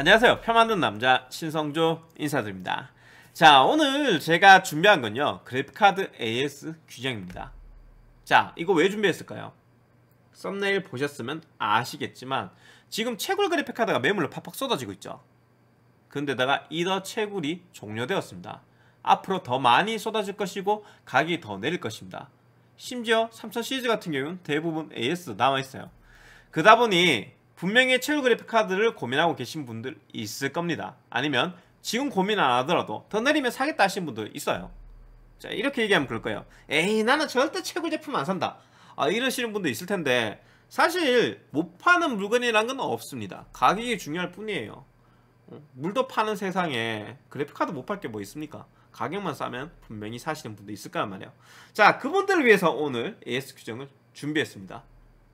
안녕하세요. 표 만든 남자 신성조 인사드립니다. 자, 오늘 제가 준비한 건요. 그래픽카드 AS 규정입니다. 자, 이거 왜 준비했을까요? 썸네일 보셨으면 아시겠지만 지금 채굴 그래픽카드가 매물로 팍팍 쏟아지고 있죠. 근데다가 이더 채굴이 종료되었습니다. 앞으로 더 많이 쏟아질 것이고 가격이 더 내릴 것입니다. 심지어 3000 시리즈 같은 경우는 대부분 AS 남아있어요. 그다 보니 분명히 채굴 그래픽 카드를 고민하고 계신 분들 있을 겁니다. 아니면 지금 고민 안 하더라도 더 내리면 사겠다 하신 분들 있어요. 자 이렇게 얘기하면 그럴 거예요. 에이 나는 절대 채굴 제품 안 산다. 아, 이러시는 분도 있을 텐데 사실 못 파는 물건이란 건 없습니다. 가격이 중요할 뿐이에요. 어, 물도 파는 세상에 그래픽 카드 못 팔 게 뭐 있습니까? 가격만 싸면 분명히 사시는 분도 있을 거란 말이에요. 자, 그분들을 위해서 오늘 AS 규정을 준비했습니다.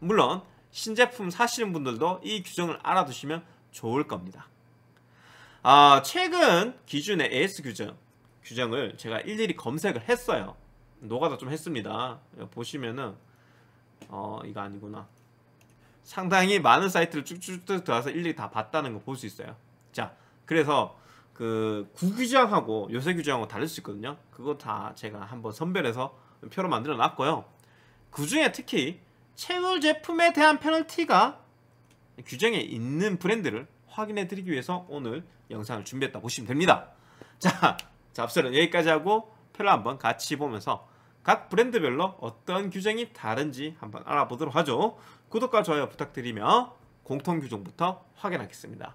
물론 신제품 사시는 분들도 이 규정을 알아두시면 좋을 겁니다. 아, 최근 기준의 AS 규정 규정을 제가 일일이 검색을 했어요. 노가다 좀 했습니다. 보시면은 어 이거 아니구나. 상당히 많은 사이트를 쭉쭉 들어가서 일일이 다 봤다는 거 볼 수 있어요. 자, 그래서 그 구규정하고 요새 규정하고 다를 수 있거든요. 그거 다 제가 한번 선별해서 표로 만들어 놨고요. 그 중에 특히 채울 제품에 대한 페널티가 규정에 있는 브랜드를 확인해 드리기 위해서 오늘 영상을 준비했다 보시면 됩니다. 자, 잡설은 여기까지 하고 표를 한번 같이 보면서 각 브랜드별로 어떤 규정이 다른지 한번 알아보도록 하죠. 구독과 좋아요 부탁드리며 공통 규정부터 확인하겠습니다.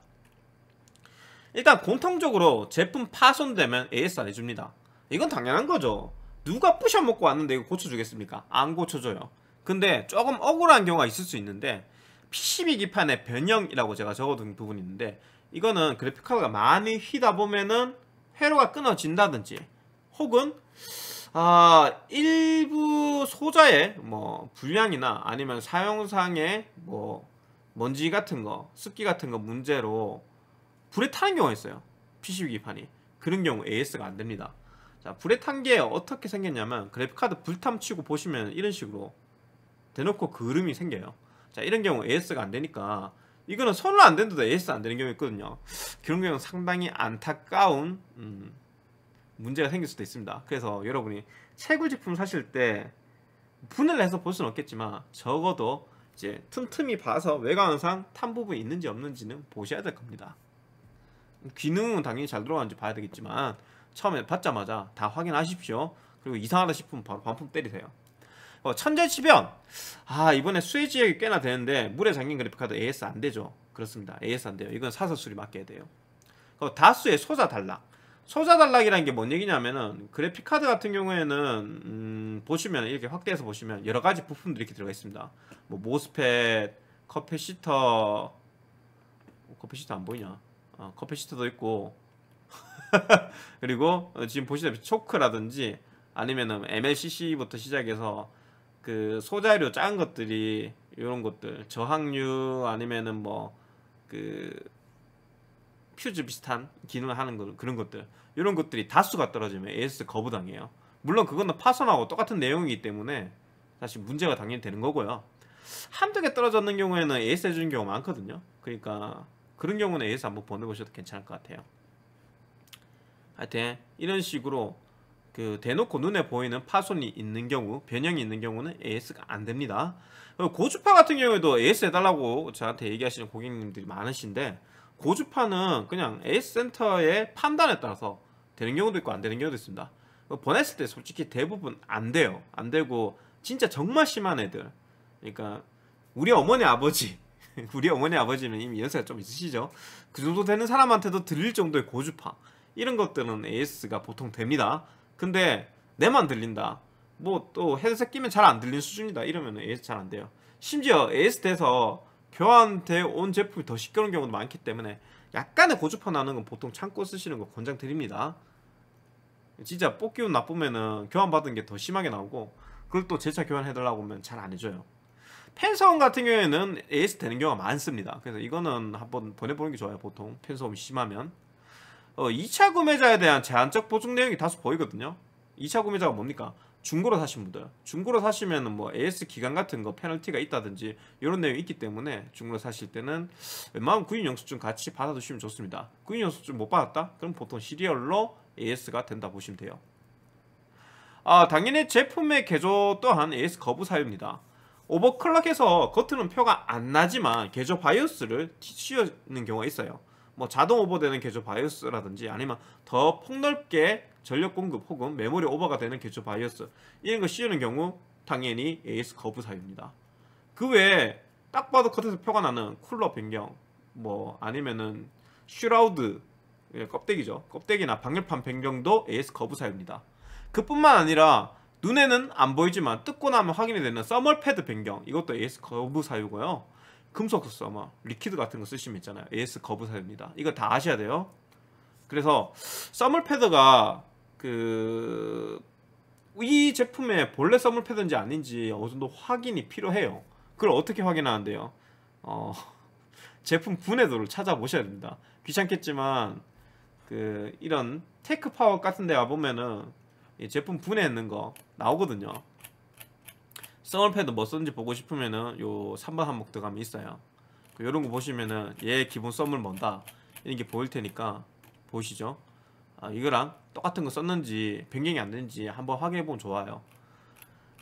일단 공통적으로 제품 파손되면 AS 안 해줍니다. 이건 당연한 거죠. 누가 부셔먹고 왔는데 이거 고쳐주겠습니까? 안 고쳐줘요. 근데 조금 억울한 경우가 있을 수 있는데 PCB 기판의 변형이라고 제가 적어둔 부분이 있는데 이거는 그래픽카드가 많이 휘다 보면은 회로가 끊어진다든지 혹은 아 일부 소자의 뭐 불량이나 아니면 사용상의 뭐 먼지 같은 거 습기 같은 거 문제로 불에 타는 경우가 있어요. PCB 기판이. 그런 경우 AS가 안 됩니다. 자 불에 탄 게 어떻게 생겼냐면 그래픽카드 불탐 치고 보시면 이런 식으로 대놓고 그름이 생겨요. 자 이런 경우 AS가 안 되니까 이거는 손으로 안 된데도 AS 안 되는 경우 있거든요. 그런 경우는 상당히 안타까운 음, 문제가 생길 수도 있습니다. 그래서 여러분이 채굴 제품 사실 때 분해를 해서 볼 수는 없겠지만 적어도 이제 틈틈이 봐서 외관상 탄 부분이 있는지 없는지는 보셔야 될 겁니다. 기능은 당연히 잘 들어가는지 봐야 되겠지만 처음에 받자마자 다 확인하십시오. 그리고 이상하다 싶으면 바로 반품 때리세요. 어, 천재지변. 아 이번에 수혜 지역이 꽤나 되는데 물에 잠긴 그래픽카드 AS 안 되죠? 그렇습니다. AS 안 돼요. 이건 사서 수리 맡겨야 돼요. 어, 다수의 소자 단락. 소자 단락이라는 게 뭔 얘기냐면은 그래픽카드 같은 경우에는 음, 보시면 이렇게 확대해서 보시면 여러 가지 부품들이 이렇게 들어가 있습니다. 뭐 모스펫 커피시터. 커피시터 안 보이냐? 어, 커피시터도 있고. 그리고 지금 보시다시피 초크라든지 아니면은 MLCC부터 시작해서 그 소자료 작은 것들이 이런 것들 저항류 아니면은 뭐 그 퓨즈 비슷한 기능을 하는 거 그런 것들 이런 것들이 다수가 떨어지면 AS 거부당해요. 물론 그거는 파손하고 똑같은 내용이기 때문에 사실 문제가 당연히 되는 거고요. 한두 개 떨어졌는 경우에는 AS 해주는 경우가 많거든요. 그러니까 그런 경우는 AS 한번 보내보셔도 괜찮을 것 같아요. 하여튼 이런 식으로 그 대놓고 눈에 보이는 파손이 있는 경우 변형이 있는 경우는 AS가 안 됩니다. 고주파 같은 경우에도 AS 해달라고 저한테 얘기하시는 고객님들이 많으신데 고주파는 그냥 AS 센터의 판단에 따라서 되는 경우도 있고 안 되는 경우도 있습니다. 보냈을 때 솔직히 대부분 안 돼요. 안 되고 진짜 정말 심한 애들. 그러니까 우리 어머니 아버지 우리 어머니 아버지는 이미 연세가 좀 있으시죠? 그 정도 되는 사람한테도 들릴 정도의 고주파. 이런 것들은 AS가 보통 됩니다 근데 내만 들린다. 뭐 또 헤드셋 끼면 잘 안 들리는 수준이다. 이러면 AS 잘 안 돼요. 심지어 AS 돼서 교환돼 온 제품이 더 시끄러운 경우도 많기 때문에 약간의 고주파 나는 건 보통 참고 쓰시는 거 권장드립니다. 진짜 뽑기운 나쁘면은 교환받은 게 더 심하게 나오고 그걸 또 재차 교환해달라고 하면 잘 안 해줘요. 펜서원 같은 경우에는 AS 되는 경우가 많습니다. 그래서 이거는 한번 보내보는 게 좋아요. 보통 펜서움이 심하면 어, 2차 구매자에 대한 제한적 보증 내용이 다소 보이거든요. 2차 구매자가 뭡니까? 중고로 사신 분들 중고로 사시면은 뭐 AS 기간 같은 거 페널티가 있다든지 이런 내용이 있기 때문에 중고로 사실 때는 웬만하면 구인 영수증 같이 받아두시면 좋습니다 구인 영수증 못 받았다? 그럼 보통 시리얼로 AS가 된다 보시면 돼요 아 당연히 제품의 개조 또한 AS 거부 사유입니다 오버클럭해서 겉으로는 표가 안 나지만 개조 바이오스를 씌우는 경우가 있어요 뭐 자동 오버되는 개조 바이오스라든지 아니면 더 폭넓게 전력 공급 혹은 메모리 오버가 되는 개조 바이오스 이런 거 씌우는 경우 당연히 AS 거부 사유입니다. 그 외에 딱 봐도 겉에서 표가 나는 쿨러 변경 뭐 아니면은 shroud 예, 껍데기죠. 껍데기나 방열판 변경도 AS 거부 사유입니다. 그뿐만 아니라 눈에는 안 보이지만 뜯고 나면 확인이 되는 thermal 패드 변경 이것도 AS 거부 사유고요. 금속 thermal, liquid 같은 거 쓰시면 있잖아요. AS 거부 사유입니다. 이거 다 아셔야 돼요. 그래서 thermal 패드가 그 이 제품의 본래 thermal 패드인지 아닌지 어느 정도 확인이 필요해요. 그걸 어떻게 확인하는데요? 어, 제품 분해도를 찾아보셔야 됩니다. 귀찮겠지만 그 이런 테크 파워 같은 데 와보면은 제품 분해했는 거 나오거든요. thermal 패드 뭐 썼는지 보고 싶으면은 요 3번 항목 들어가면 있어요. 그거 보시면은 얘 기본 썸을 뭔다 이런 게 보일 테니까 보시죠. 아, 이거랑 똑같은 거 썼는지 변경이 안 되는지 한번 확인해 보면 좋아요.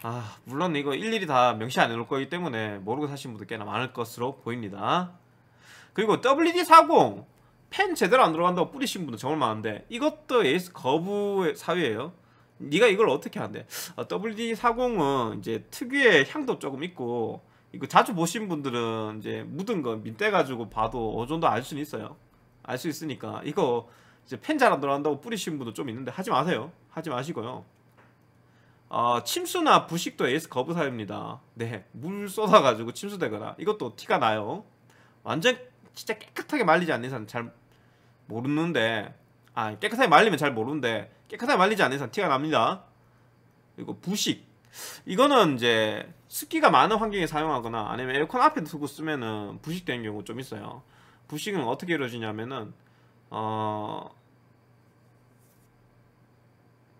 아 물론 이거 일일이 다 명시 안 해놓을 거기 때문에 모르고 사신 분들 꽤나 많을 것으로 보입니다. 그리고 WD40 펜 제대로 안 들어간다고 뿌리신 분들 정말 많은데 이것도 에이스 거부의 사유예요. 네가 이걸 어떻게 한대? 어, WD40은 이제 특유의 향도 조금 있고 이거 자주 보신 분들은 이제 묻은 거 민떼 가지고 봐도 어느 정도 알 수는 있어요. 알 수 있으니까 이거 이제 펜잘 안 들어간다고 뿌리신 분도 좀 있는데 하지 마세요. 하지 마시고요. 어, 침수나 부식도 에이스 거부 사유입니다. 네, 물 쏟아가지고 침수되거나 이것도 티가 나요. 완전 진짜 깨끗하게 말리지 않는 이상 잘 모르는데 아 깨끗하게 말리면 잘 모르는데 깨끗하게 말리지 않는 이상 티가 납니다. 그리고 부식 이거는 이제 습기가 많은 환경에 사용하거나 아니면 에어컨 앞에 두고 쓰면은 부식되는 경우 좀 있어요. 부식은 어떻게 이루어지냐면은 어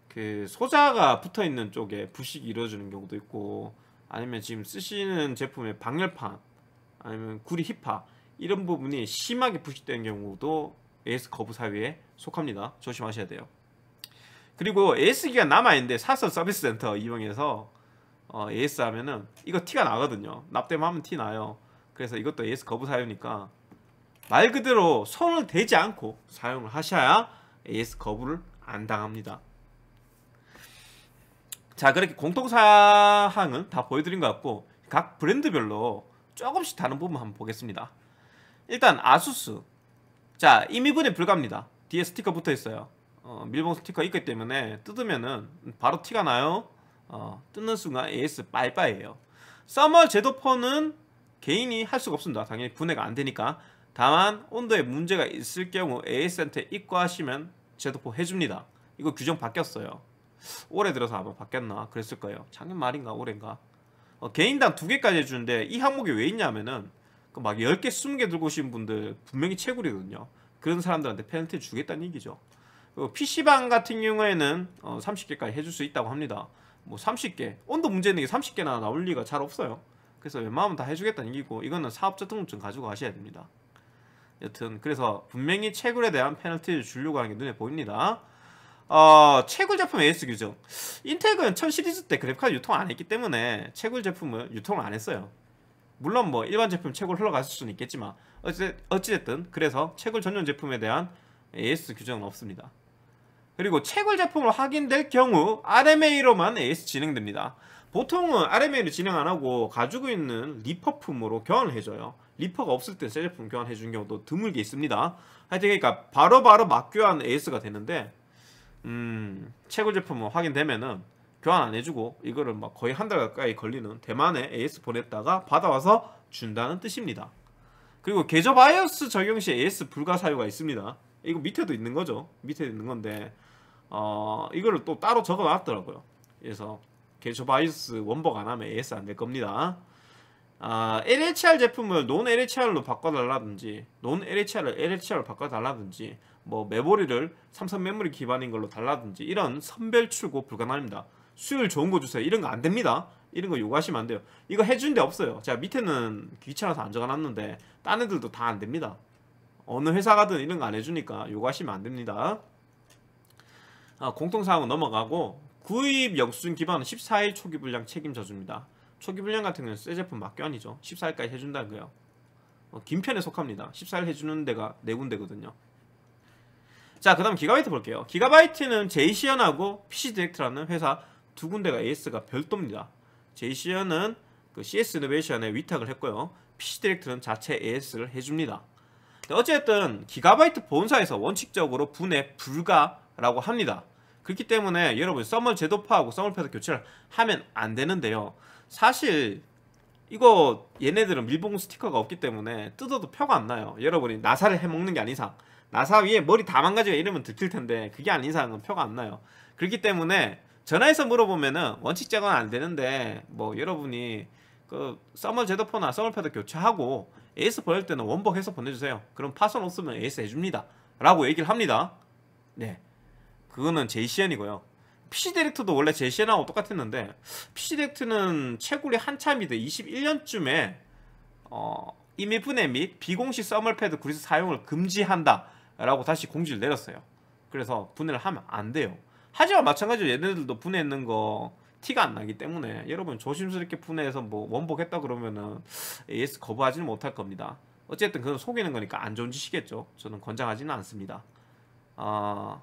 그 소자가 붙어 있는 쪽에 부식이 이루어지는 경우도 있고 아니면 지금 쓰시는 제품의 방열판 아니면 구리 힙파 이런 부분이 심하게 부식되는 경우도 AS 거부 사유에 속합니다. 조심하셔야 돼요. 그리고 AS기가 남아있는데 사설 서비스 센터 이용해서 어, AS 하면은 이거 티가 나거든요. 납땜하면 티 나요. 그래서 이것도 AS 거부 사유니까 말 그대로 손을 대지 않고 사용을 하셔야 AS 거부를 안 당합니다. 자 그렇게 공통사항은 다 보여드린 것 같고 각 브랜드별로 조금씩 다른 부분 한번 보겠습니다 일단 아수스 자 임의분해 불가합니다. 뒤에 스티커 붙어 있어요. 어, 밀봉 스티커 있기 때문에 뜯으면은 바로 티가 나요. 어, 뜯는 순간 AS 빠이빠이에요. 서멀 제도폰은 개인이 할 수가 없습니다. 당연히 분해가 안 되니까. 다만 온도에 문제가 있을 경우 AS한테 입고하시면 제도포 해줍니다. 이거 규정 바뀌었어요. 올해 들어서 아마 바뀌었나 그랬을 거예요. 작년 말인가 올해인가. 어, 개인당 두 개까지 해주는데 이 항목이 왜 있냐면은 그 막 10개, 20개 들고 오신 분들 분명히 채굴이거든요. 그런 사람들한테 페널티 주겠다는 얘기죠. 그리고 PC방 같은 경우에는 어, 30개까지 해줄 수 있다고 합니다. 뭐 30개, 온도 문제 있는 게 30개나 나올 리가 잘 없어요. 그래서 웬만하면 다 해주겠다는 얘기고 이거는 사업자 등록증 가지고 가셔야 됩니다. 여튼 그래서 분명히 채굴에 대한 페널티를 주려고 하는 게 눈에 보입니다. 어, 채굴 제품 AS 규정. 인텍은 1000 시리즈 때 그래픽카드 유통 안 했기 때문에 채굴 제품을 유통을 안 했어요. 물론 뭐 일반 제품 채굴 흘러갔을 수는 있겠지만 어찌, 어찌됐든 그래서 채굴 전용 제품에 대한 AS 규정은 없습니다. 그리고 채굴 제품으로 확인될 경우 RMA로만 AS 진행됩니다. 보통은 RMA를 진행 안 하고 가지고 있는 리퍼품으로 교환을 해줘요. 리퍼가 없을 때 새 제품 교환해 주는 경우도 드물게 있습니다. 하여튼 그러니까 바로바로 바로 막 교환 AS가 되는데 음, 채굴 제품은 확인되면은 교환 안 해주고 이거를 막 거의 한 달 가까이 걸리는 대만에 AS 보냈다가 받아와서 준다는 뜻입니다. 그리고 개조 바이오스 적용 시 AS 불가 사유가 있습니다. 이거 밑에도 있는 거죠. 밑에 있는 건데 어 이거를 또 따로 적어놨더라고요. 그래서 계좌 바이오스 원복 안 하면 AS 안 될 겁니다. 아, LHR 제품을 논 LHR로 바꿔달라든지 논 LHR을 LHR로 바꿔달라든지 뭐 메모리를 삼성 메모리 기반인 걸로 달라든지 이런 선별 출고 불가능합니다. 수율 좋은 거 주세요. 이런 거 안 됩니다. 이런 거 요구하시면 안 돼요. 이거 해준 데 없어요. 제가 밑에는 귀찮아서 안 적어놨는데 딴 애들도 다 안 됩니다. 어느 회사 가든 이런 거 안 해주니까 요구하시면 안 됩니다. 아, 공통사항은 넘어가고 구입 영수증 기반은 14일 초기 불량 책임져 줍니다. 초기 불량 같은 경우는 새 제품 막견이죠. 14일까지 해준다고요. 어, 긴 편에 속합니다. 14일 해주는 데가 네 군데거든요. 자, 그 다음 기가바이트 볼게요. 기가바이트는 제이시언하고 PC디렉트라는 회사 두 군데가 AS가 별도입니다. 제이시언은 그 CS 이노베이션에 위탁을 했고요. PC디렉트는 자체 AS를 해줍니다. 어쨌든 기가바이트 본사에서 원칙적으로 분해 불가라고 합니다. 그렇기 때문에 여러분 썸을 제도파하고 썸을 패드 교체를 하면 안 되는데요. 사실 이거 얘네들은 밀봉 스티커가 없기 때문에 뜯어도 표가 안 나요. 여러분이 나사를 해먹는 게 아닌 이상 나사 위에 머리 다 망가지고 이러면 들킬 텐데 그게 아닌 이상은 표가 안 나요. 그렇기 때문에 전화해서 물어보면은 원칙적으로는 안 되는데 뭐 여러분이 그 thermal 재도포나 thermal 패드 교체하고 AS 보낼 때는 원복해서 보내주세요. 그럼 파손 없으면 AS 해줍니다. 라고 얘기를 합니다. 네. 그거는 제이씨현이고요. PC 디렉트도 원래 제이씨현하고 똑같았는데 PC 디렉트는 채굴이 한참이돼 21년쯤에 어, 임의 분해 및 비공식 thermal 패드 구리스 사용을 금지한다 라고 다시 공지를 내렸어요. 그래서 분해를 하면 안 돼요. 하지만 마찬가지로 얘네들도 분해했는 거 티가 안 나기 때문에 여러분 조심스럽게 분해해서 뭐 원복했다 그러면은 AS 거부하지는 못할 겁니다. 어쨌든 그건 속이는 거니까 안 좋은 짓이겠죠. 저는 권장하지는 않습니다. 어,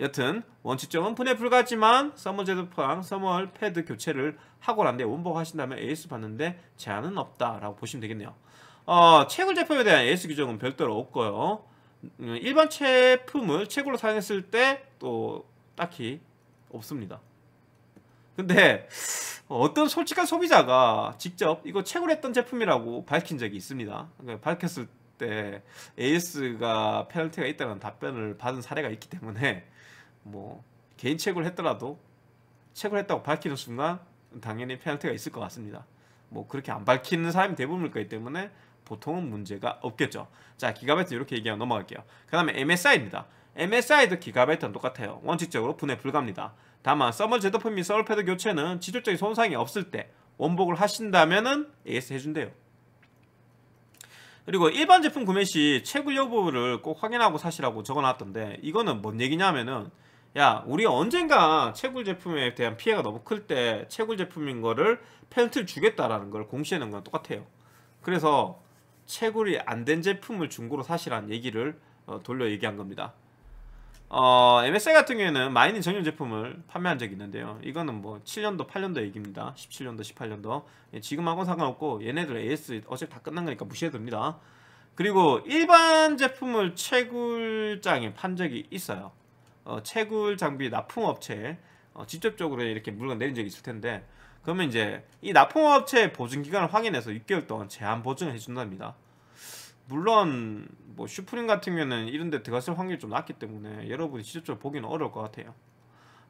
여튼 원칙적은 분해 불가지만 thermal 재도포랑 thermal 패드 교체를 하고 난 뒤 원복하신다면 AS 받는데 제한은 없다라고 보시면 되겠네요. 어, 채굴 제품에 대한 AS 규정은 별도로 없고요. 음, 일반 제품을 채굴로 사용했을 때 또 딱히 없습니다. 근데 어떤 솔직한 소비자가 직접 이거 채굴했던 제품이라고 밝힌 적이 있습니다. 그러니까 밝혔을 때 AS가 페널티가 있다는 답변을 받은 사례가 있기 때문에 뭐 개인 채굴 했더라도 채굴했다고 밝히는 순간 당연히 페널티가 있을 것 같습니다. 뭐 그렇게 안 밝히는 사람이 대부분일 거기 때문에 보통은 문제가 없겠죠. 자, 기가바이트 이렇게 얘기하고 넘어갈게요. 그 다음에 MSI입니다. MSI도 기가바이트는 똑같아요. 원칙적으로 분해 불가입니다. 다만 서멀 제도품 및 서울패드 교체는 지적적인 손상이 없을 때 원복을 하신다면은 AS 해준대요. 그리고 일반 제품 구매 시 채굴 여부를 꼭 확인하고 사시라고 적어놨던데 이거는 뭔 얘기냐면은 야 우리 언젠가 채굴 제품에 대한 피해가 너무 클 때 채굴 제품인 거를 펜트를 주겠다라는 걸 공시하는 건 똑같아요. 그래서 채굴이 안 된 제품을 중고로 사시라는 얘기를 어, 돌려 얘기한 겁니다. 어, MSI 같은 경우에는 마이닝 전용 제품을 판매한 적이 있는데요. 이거는 뭐 7년도, 8년도 얘기입니다. 17년도, 18년도. 예, 지금하고는 상관없고 얘네들 AS 어차피 다 끝난 거니까 무시해도 됩니다. 그리고 일반 제품을 채굴장에 판 적이 있어요. 어, 채굴 장비 납품업체에 어, 직접적으로 이렇게 물건 내린 적이 있을 텐데 그러면 이제 이 납품업체 보증 기간을 확인해서 6개월 동안 제한 보증을 해준답니다. 물론 뭐 슈프림 같은 경우는 이런 데 들어갔을 확률이 좀 낮기 때문에 여러분이 직접적으로 보기는 어려울 것 같아요.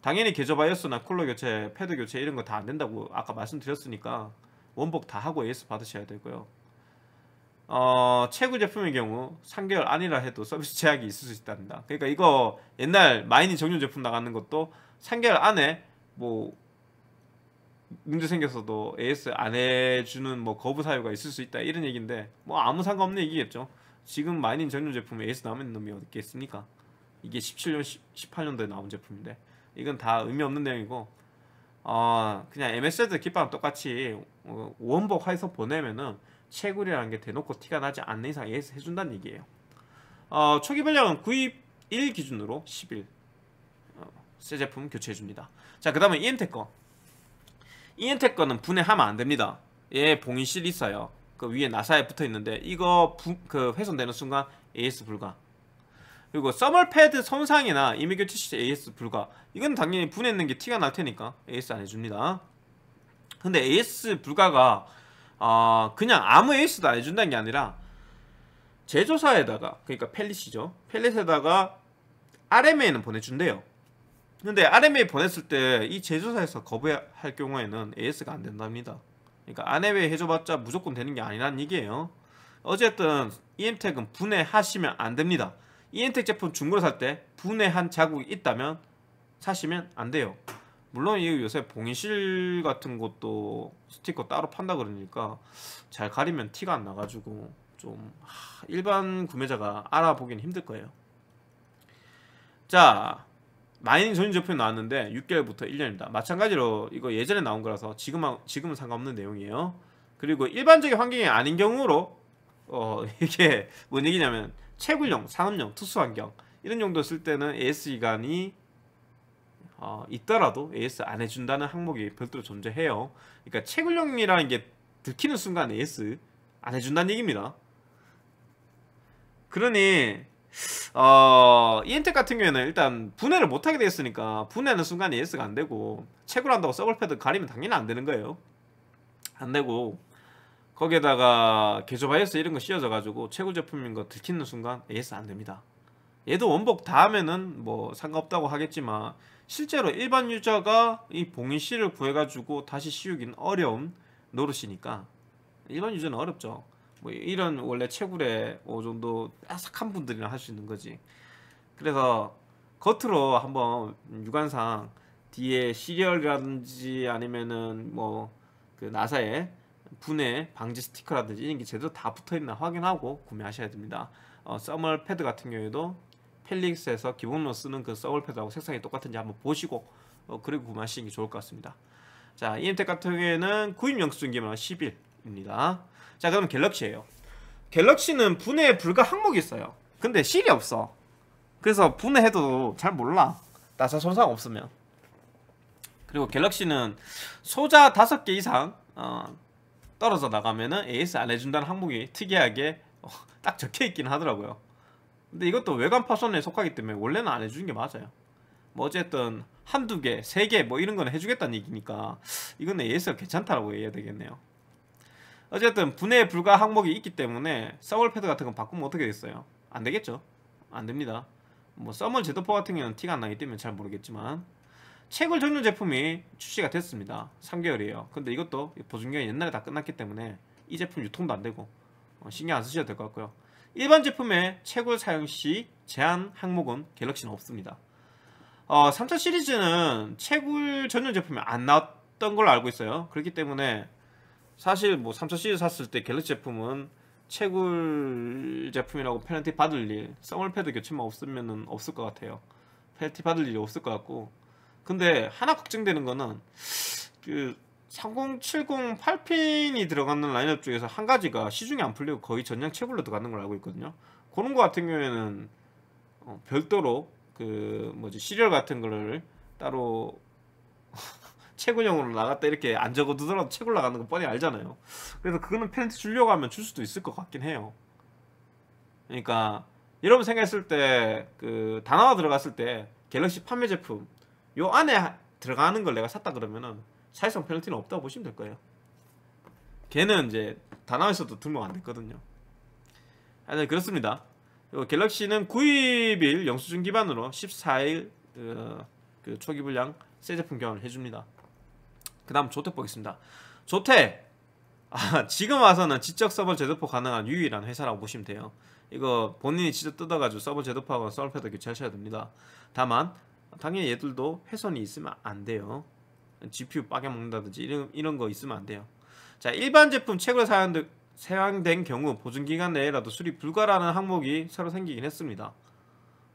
당연히 개조 바이오스나 쿨러 교체, 패드 교체 이런 거 다 안 된다고 아까 말씀드렸으니까 원복 다 하고 AS 받으셔야 되고요. 어, 채굴 제품의 경우 3개월 안이라 해도 서비스 제약이 있을 수 있답니다. 그러니까 이거 옛날 mining 전용 제품 나가는 것도 3개월 안에 뭐 문제 생겼어도 AS 안 해주는 뭐 거부 사유가 있을 수 있다 이런 얘기인데 뭐 아무 상관없는 얘기겠죠. 지금 마이닝 전용 제품에 AS 남은 놈이 어디 있겠습니까? 이게 17년, 18년도에 나온 제품인데 이건 다 의미 없는 내용이고 어, 그냥 MSZ 기빵 똑같이 어, 원복해서 보내면은 채굴이라는 게 대놓고 티가 나지 않는 이상 AS 해준다는 얘기예요. 어, 초기 변량은 구입 1 기준으로 10일 어, 새 제품 교체해줍니다. 자, 그 다음에 EM텍 거. EM텍 거는 분해하면 안 됩니다. 얘 봉인 실 있어요. 그 위에 나사에 붙어 있는데 이거 부, 그 훼손되는 순간 AS 불가. 그리고 서멀 패드 손상이나 이미 교체 시 AS 불가. 이건 당연히 분해했는 게 티가 날 테니까 AS 안 해줍니다. 근데 AS 불가가 어, 그냥 아무 AS도 안 해준다는 게 아니라 제조사에다가 그러니까 펠릿이죠. 펠릿에다가 RMA는 보내준대요. 근데 RMA 보냈을 때 이 제조사에서 거부할 경우에는 AS가 안 된답니다. 그러니까 RMA 해줘봤자 무조건 되는 게 아니라는 얘기예요. 어쨌든 EM택은 분해하시면 안 됩니다. EM택 제품 중고로 살 때 분해한 자국이 있다면 사시면 안 돼요. 물론 이 요새 봉인실 같은 것도 스티커 따로 판다 그러니까 잘 가리면 티가 안 나가지고 좀 일반 구매자가 알아보기는 힘들 거예요. 자 마이닝 전용 제품이 나왔는데 6개월부터 1년입니다. 마찬가지로 이거 예전에 나온 거라서 지금 지금은 상관없는 내용이에요. 그리고 일반적인 환경이 아닌 경우로 어 이게 뭔 얘기냐면 채굴용, 산업용, 투수 환경 이런 용도 쓸 때는 AS 기간이 어, 있더라도 AS 안 해준다는 항목이 별도로 존재해요. 그러니까 채굴용이라는 게 들키는 순간 AS 안 해준다는 얘기입니다. 그러니 어, 이엔텍 같은 경우에는 일단 분해를 못하게 되었으니까 분해하는 순간 AS가 안 되고 채굴 한다고 서블 패드 가리면 당연히 안 되는 거예요. 안 되고 거기에다가 개조 바이오스 이런 거 씌워져 가지고 채굴 제품인 거 들키는 순간 AS 안 됩니다. 얘도 원복 다 하면은 뭐 상관없다고 하겠지만 실제로 일반 유저가 이 봉인실을 구해 가지고 다시 씌우기는 어려운 노릇이니까 일반 유저는 어렵죠. 뭐 이런 원래 채굴에 어느 정도 아삭한 분들이나 할수 있는 거지. 그래서 겉으로 한번 유관상 뒤에 시리얼이라든지 아니면은 뭐 그 나사에 분해 방지 스티커라든지 이런 게 제대로 다 붙어 있나 확인하고 구매하셔야 됩니다. 어, 써멀 패드 같은 경우에도 펠릭스에서 기본으로 쓰는 그 서울 패드하고 색상이 똑같은지 한번 보시고 어, 그리고 구매하시는 게 좋을 것 같습니다. 자, EM텍 같은 경우에는 구입 영수증 기간 10일입니다. 자 그럼 갤럭시예요. 갤럭시는 분해 불가 항목이 있어요. 근데 실이 없어. 그래서 분해해도 잘 몰라. 나사 손상 없으면. 그리고 갤럭시는 소자 5개 이상 어, 떨어져 나가면은 AS 안 해준다는 항목이 특이하게 어, 딱 적혀 있긴 하더라고요. 근데 이것도 외관 파손에 속하기 때문에 원래는 안 해주는 게 맞아요. 뭐 어쨌든 한두 개, 세 개 뭐 이런 거는 해주겠다는 얘기니까 이거는 AS가 괜찮다라고 해야 되겠네요 어쨌든 분해 불가 항목이 있기 때문에 서멀 패드 같은 건 바꾸면 어떻게 됐어요? 안 되겠죠? 안 됩니다. 뭐 서멀 제도포 같은 경우는 티가 안 나기 때문에 잘 모르겠지만 채굴 전용 제품이 출시가 됐습니다. 3개월이에요. 근데 이것도 보증기간이 옛날에 다 끝났기 때문에 이 제품 유통도 안 되고 어, 신경 안 쓰셔도 될 것 같고요. 일반 제품의 채굴 사용 시 제한 항목은 갤럭시는 없습니다. 어, 3차 시리즈는 채굴 전용 제품이 안 나왔던 걸로 알고 있어요. 그렇기 때문에 사실 뭐 3차 시리즈 샀을 때 갤럭시 제품은 채굴 제품이라고 페널티 받을 일 thermal 패드 교체만 없으면 없을 것 같아요. 페널티 받을 일이 없을 것 같고. 근데 하나 걱정되는 거는 그 3070 8핀이 들어가는 라인업 중에서 한 가지가 시중에 안 풀리고 거의 전량 채굴로 들어가는 걸 알고 있거든요. 그런 거 같은 경우에는 어, 별도로 그 뭐지 시리얼 같은 거를 따로 채굴용으로 나갔다 이렇게 안 적어두더라도 채굴 나가는 거 뻔히 알잖아요. 그래서 그거는 페널티 주려고 하면 줄 수도 있을 것 같긴 해요. 그러니까 여러분 생각했을 때그 다나와 들어갔을 때 갤럭시 판매 제품 요 안에 들어가는 걸 내가 샀다 그러면은 사실상 페널티는 없다고 보시면 될 거예요. 걔는 이제 다나와에서도 등록 안 됐거든요. 하여튼 그렇습니다. 갤럭시는 구입일 영수증 기반으로 14일 어, 그 초기 불량 새 제품 교환을 해줍니다. 그 다음 조택 보겠습니다. 조택. 아, 지금 와서는 지적 서버 제도포 가능한 유일한 회사라고 보시면 돼요. 이거 본인이 직접 뜯어가지고 서버 제도포하고 서버패드 교체하셔야 됩니다. 다만 당연히 얘들도 훼손이 있으면 안 돼요. GPU 빠개먹는다든지 이런, 이런 거 있으면 안 돼요. 자 일반 제품 최고 사양된, 사양된 경우 보증기간 내에라도 수리 불가라는 항목이 새로 생기긴 했습니다.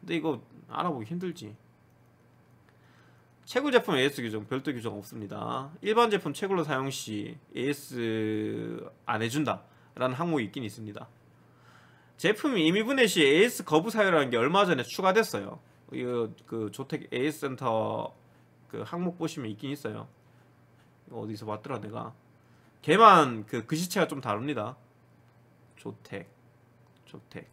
근데 이거 알아보기 힘들지 채굴 제품 AS 규정 별도 규정 없습니다. 일반 제품 채굴로 사용 시 AS 안 해준다 라는 항목이 있긴 있습니다. 제품이 임의 분해 시 AS 거부 사유라는 게 얼마 전에 추가됐어요. 그 조택 AS 센터 그 항목 보시면 있긴 있어요. 어디서 봤더라 내가. 걔만 그 글씨체가 좀 다릅니다. 조택, 조택.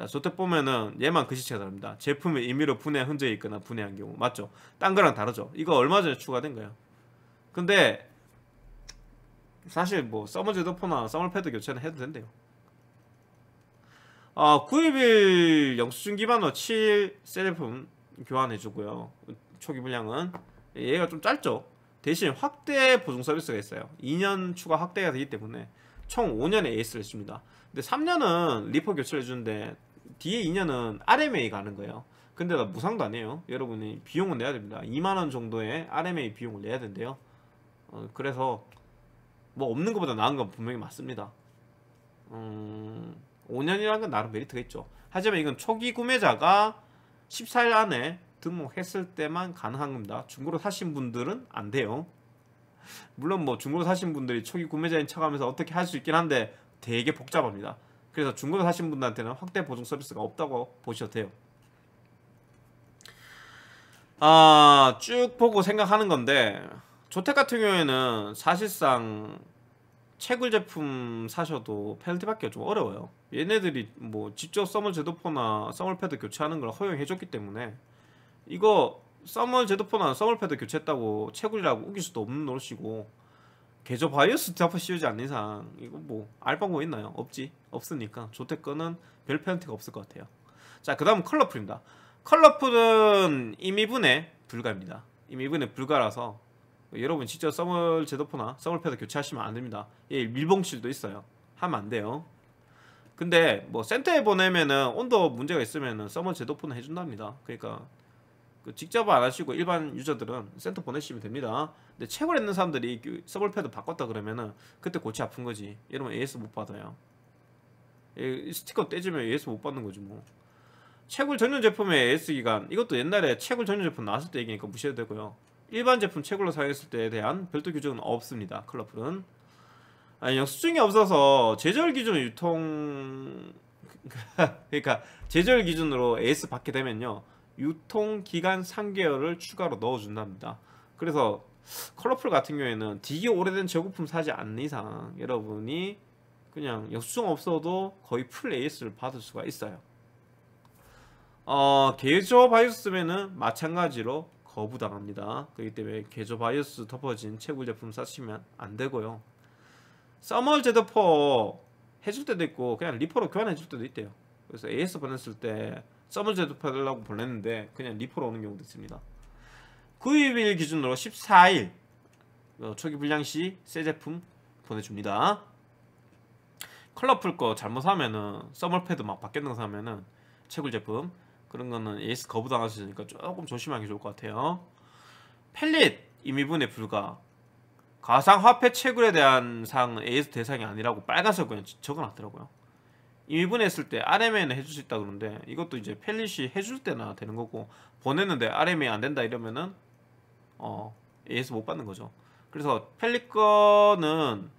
자, 저택 보면은 얘만 글씨체가 다릅니다. 제품의 임의로 분해 흔적이 있거나 분해한 경우 맞죠? 딴 거랑 다르죠. 이거 얼마 전에 추가된 거예요. 근데 사실 뭐 서머 제도포나 서머 패드 교체는 해도 된대요. 어, 구입일 영수증 기반으로 7 셀품 교환해주고요. 초기 불량은 얘가 좀 짧죠. 대신 확대 보증 서비스가 있어요. 2년 추가 확대가 되기 때문에 총 5년의 AS를 줍니다. 근데 3년은 리퍼 교체를 해주는데 뒤에 2년은 RMA 가는 거예요. 근데 나 무상도 아니에요. 여러분이 비용은 내야 됩니다. 2만원 정도의 RMA 비용을 내야 된대요. 어, 그래서 뭐 없는 것보다 나은 건 분명히 맞습니다. 음, 5년이라는 건 나름 메리트가 있죠. 하지만 이건 초기 구매자가 14일 안에 등록했을 때만 가능한 겁니다. 중고로 사신 분들은 안 돼요. 물론 뭐 중고로 사신 분들이 초기 구매자인 척하면서 어떻게 할 수 있긴 한데 되게 복잡합니다 그래서 중고로 사신 분들한테는 확대 보증 서비스가 없다고 보셔도 돼요. 아, 쭉 보고 생각하는 건데 조택 같은 경우에는 사실상 채굴 제품 사셔도 페널티 받기가 좀 어려워요. 얘네들이 뭐 직접 thermal 재도포나 thermal 패드 교체하는 걸 허용해 줬기 때문에 이거 thermal 재도포나 thermal 패드 교체했다고 채굴이라고 우길 수도 없는 노릇이고 개조 바이오스 잡아 씌우지 않는 이상 이거 뭐 알 방법 있나요? 없지 없으니까 조택 거는 별 페널티가 없을 것 같아요 자 그 다음 컬러풀입니다 컬러풀은 임의분해 불가입니다 임의분해 불가라서 여러분 직접 thermal 재도포나 thermal 패드 교체하시면 안 됩니다. 예, 밀봉실도 있어요. 하면 안 돼요. 근데 뭐 센터에 보내면은 온도 문제가 있으면은 thermal 재도포는 해준답니다. 그러니까 그 직접 안 하시고 일반 유저들은 센터 보내시면 됩니다. 근데 채굴 했는 사람들이 그 thermal 패드 바꿨다 그러면은 그때 골치 아픈 거지. 여러분 AS 못 받아요. 예, 스티커 떼지면 AS 못 받는 거지 뭐. 채굴 전용 제품의 AS 기간 이것도 옛날에 채굴 전용 제품 나왔을 때 얘기니까 무시해도 되고요. 일반 제품 채굴로 사용했을 때에 대한 별도 규정은 없습니다. 클러플은 아니 영수증이 없어서 제절 기준 유통 그러니까 제절 기준으로 AS 받게 되면요 유통 기간 3개월을 추가로 넣어준답니다. 그래서 컬러풀 같은 경우에는 되게 오래된 재고품 사지 않는 이상 여러분이 그냥 영수증 없어도 거의 full AS를 받을 수가 있어요. 어, 개조 바이오스면은 마찬가지로 거부당합니다. 그렇기 때문에 개조 바이오스 덮어진 채굴 제품 사시면 안 되고요. thermal 재도포 해줄 때도 있고 그냥 리퍼로 교환해 줄 때도 있대요. 그래서 AS 보냈을 때 재도포 해달라고 보냈는데 그냥 리퍼로 오는 경우도 있습니다. 구입일 기준으로 14일 어, 초기 불량 시 새 제품 보내줍니다. 컬러풀 거 잘못 사면은 thermal pad 막 바뀌는 거 사면은 채굴 제품 그런 거는 AS 거부당하시니까 조금 조심하는 게 좋을 것 같아요. 펠릿 임의분해 불가 가상화폐 채굴에 대한 사항은 AS 대상이 아니라고 빨간색 그냥 적어놨더라고요. 임의분했을 때 RMA는 해줄 수 있다 그러는데 이것도 이제 펠릿이 해줄 때나 되는 거고 보냈는데 RMA 안 된다 이러면은 어 AS 못 받는 거죠. 그래서 펠릿 거는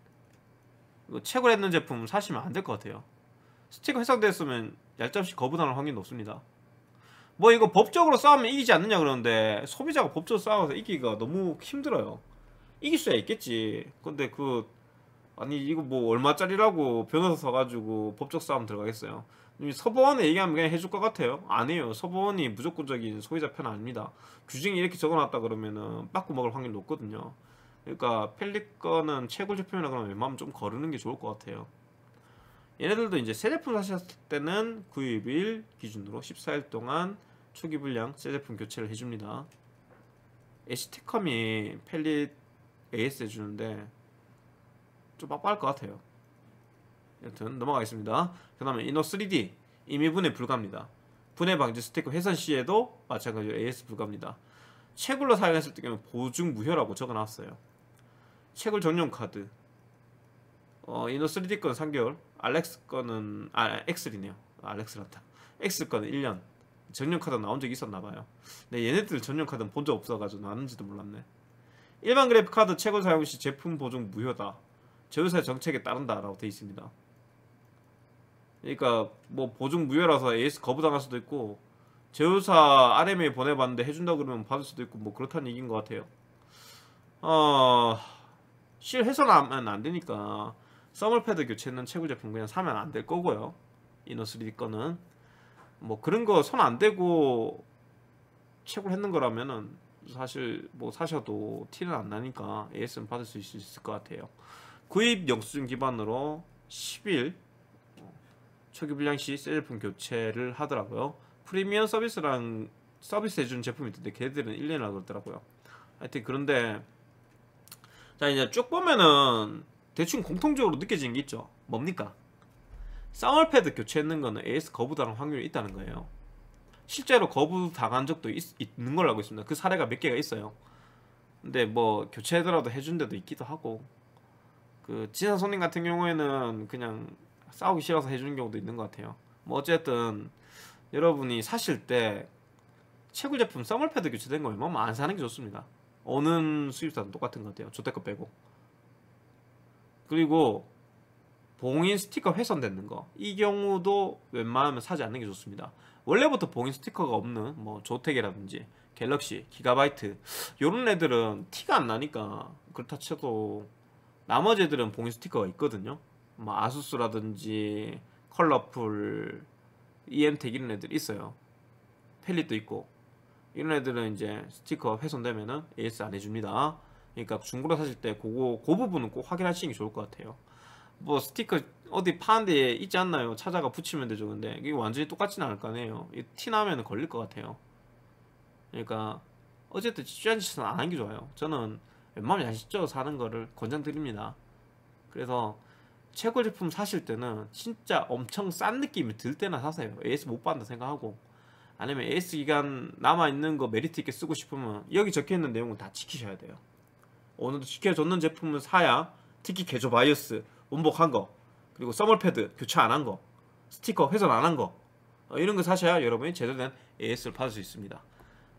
채굴 했는 제품 사시면 안 될 것 같아요. 스티커 해상됐으면 얄짤없이 거부당할 확률이 높습니다. 뭐 이거 법적으로 싸우면 이기지 않느냐 그러는데 소비자가 법적으로 싸워서 이기기가 너무 힘들어요. 이길 수야 있겠지. 근데 그 아니 이거 뭐 얼마짜리라고 변호사 서가지고 법적 싸움 들어가겠어요. 서버원에 얘기하면 그냥 해줄 것 같아요. 아니에요. 서버원이 무조건적인 소비자 편 아닙니다. 규정이 이렇게 적어놨다 그러면은 빠꾸 먹을 확률 높거든요. 그러니까 펠릭 거는 채굴 제품이라 그러면 웬만하면 좀 거르는 게 좋을 것 같아요. 얘네들도 이제 새 제품 사셨을 때는 구입일 기준으로 14일 동안 초기 불량 새 제품 교체를 해줍니다. 에시티컴이 펠릿 AS 해주는데 좀 빡빡할 것 같아요. 여튼 넘어가겠습니다. 그 다음에 이노 3D 이미 분해 불가합니다. 분해 방지 스티커 회선 시에도 마찬가지로 AS 불가합니다. 채굴로 사용했을 때는 보증 무효라고 적어놨어요. 채굴 전용 카드 어, 이노 3D 건 3개월 알렉스 거는 아 엑슬이네요. 알렉스란다. 엑스 거는 1년 전용 카드 나온 적이 있었나봐요. 근데 얘네들 전용 카드는 본 적 없어가지고 나왔는지도 몰랐네. 일반 그래픽 카드 채굴 사용 시 제품 보증 무효다. 제조사의 정책에 따른다라고 되어 있습니다. 그러니까 뭐 보증 무효라서 AS 거부당할 수도 있고 제조사 RMA 보내봤는데 해준다 그러면 받을 수도 있고 뭐 그렇다는 얘기인 것 같아요. 어... 실 훼손하면 안 되니까 thermal pad 교체는 채굴 제품 그냥 사면 안 될 거고요. 이너3D 거는 뭐 그런 거 손 안 대고 채굴 했는 거라면은 사실 뭐 사셔도 티는 안 나니까 AS는 받을 수 있을 것 같아요. 구입 영수증 기반으로 10일 초기 불량 시 셀제품 교체를 하더라고요. 프리미엄 서비스랑 서비스 해주는 제품이 있는데 걔들은 1년이라 그러더라고요. 하여튼 그런데 자 이제 쭉 보면은 대충 공통적으로 느껴지는 게 있죠. 뭡니까? 쌍얼패드 교체했는 거는 AS 거부당할 확률이 있다는 거예요. 실제로 거부 당한 적도 있, 있는 걸로 알고 있습니다. 그 사례가 몇 개가 있어요. 근데 뭐 교체하더라도 해준 데도 있기도 하고 그 지사 손님 같은 경우에는 그냥 싸우기 싫어서 해주는 경우도 있는 것 같아요. 뭐 어쨌든 여러분이 사실 때 최고 제품 서멀패드 교체된 거 얼마면 안 사는 게 좋습니다. 어느 수입사든 똑같은 것 같아요. 조태거 빼고. 그리고 봉인 스티커 훼손되는 거. 이 경우도 웬만하면 사지 않는 게 좋습니다. 원래부터 봉인 스티커가 없는 뭐 조텍이라든지 갤럭시, 기가바이트 요런 애들은 티가 안 나니까 그렇다 쳐도 나머지 애들은 봉인 스티커가 있거든요. 뭐 아수스라든지 컬러풀, EM텍 이런 애들 있어요. 펠릿도 있고 이런 애들은 이제 스티커 훼손되면은 AS 안 해줍니다. 그러니까 중고로 사실 때 그거 그 부분은 꼭 확인하시는 게 좋을 것 같아요. 뭐 스티커 어디 파는 데 있지 않나요? 찾아가 붙이면 되죠. 근데 이게 완전히 똑같지는 않을 거 아니에요. 티 나면 걸릴 것 같아요. 그러니까 어쨌든 취한 짓은 안 하는 게 좋아요. 저는 웬만하면 야식적으로 사는 거를 권장드립니다. 그래서 최고 제품 사실 때는 진짜 엄청 싼 느낌이 들 때나 사세요. AS 못 받는다 생각하고 아니면 AS 기간 남아 있는 거 메리트 있게 쓰고 싶으면 여기 적혀 있는 내용은 다 지키셔야 돼요. 오늘도 지켜줬는 제품을 사야 특히 개조 바이오스 원복한 거 그리고 thermal pad 교체 안 한 거 스티커 훼손 안한거 어, 이런 거 사셔야 여러분이 제대로 된 AS를 받을 수 있습니다.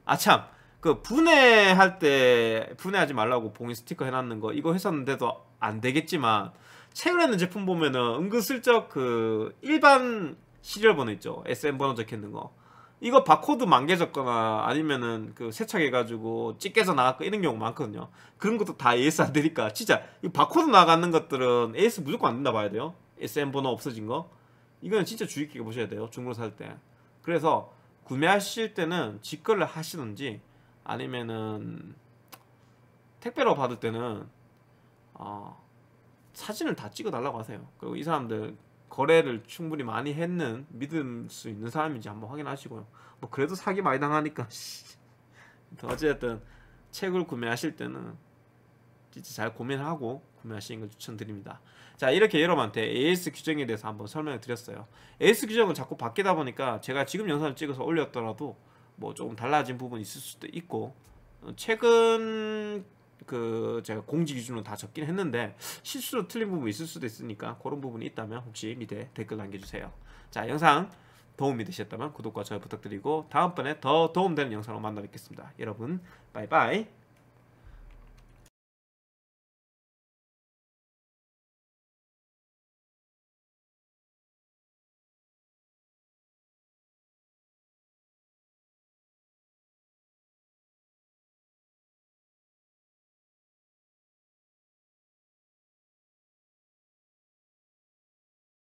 아참 그 분해할 때 분해하지 말라고 봉인 스티커 해놨는 거 이거 했었는데도 안 되겠지만 최근에는 제품 보면은 은근슬쩍 그 일반 시리얼 번호 있죠? SN 번호 적혀있는 거. 이거 바코드 뭉개졌거나 아니면은 그 세척해가지고 찢겨서 나갔고 이런 경우 많거든요. 그런 것도 다 AS 안 되니까 진짜 이 바코드 나가는 것들은 AS 무조건 안 된다 봐야 돼요. SN 번호 없어진 거. 이거는 진짜 주의 깊게 보셔야 돼요. 중고로 살 때. 그래서 구매하실 때는 직거래를 하시든지 아니면은 택배로 받을 때는 어, 사진을 다 찍어 달라고 하세요. 그리고 이 사람들 거래를 충분히 많이 했는 믿을 수 있는 사람인지 한번 확인하시고요. 뭐 그래도 사기 많이 당하니까 어쨌든 책을 구매하실 때는 진짜 잘 고민하고 구매하시는 걸 추천드립니다. 자 이렇게 여러분한테 AS 규정에 대해서 한번 설명을 드렸어요. AS 규정은 자꾸 바뀌다 보니까 제가 지금 영상을 찍어서 올렸더라도 뭐 조금 달라진 부분이 있을 수도 있고 어, 최근 그 제가 공지 기준으로 다 적긴 했는데 실수로 틀린 부분이 있을 수도 있으니까 그런 부분이 있다면 혹시 밑에 댓글 남겨주세요. 자 영상 도움이 되셨다면 구독과 좋아요 부탁드리고 다음번에 더 도움되는 영상으로 만나 뵙겠습니다. 여러분 바이바이